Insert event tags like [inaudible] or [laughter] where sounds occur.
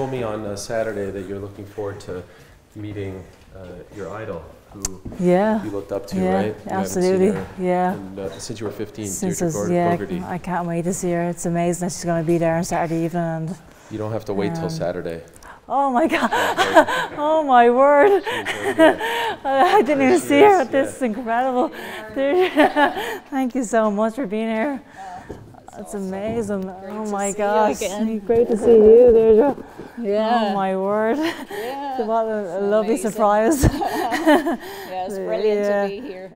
told me on uh, Saturday that you're looking forward to meeting uh, your idol, who Yeah. you looked up to, yeah, right? You absolutely. Yeah. And, uh, since you were 15, Since Deirdre it's, yeah, Gogarty. I can't wait to see her. It's amazing that she's going to be there on Saturday evening. And You don't have to wait till Um, Saturday. oh my God! [laughs] oh my word! [laughs] I didn't even she see her. is, This is incredible. There- [laughs] Thank you so much for being here. It's amazing. oh to my see you gosh! again. Great to see you, Deirdre. Oh yeah. Oh my word! yeah. [laughs] what a, a lovely surprise. [laughs] yeah, it's [laughs] brilliant Yeah. to be here.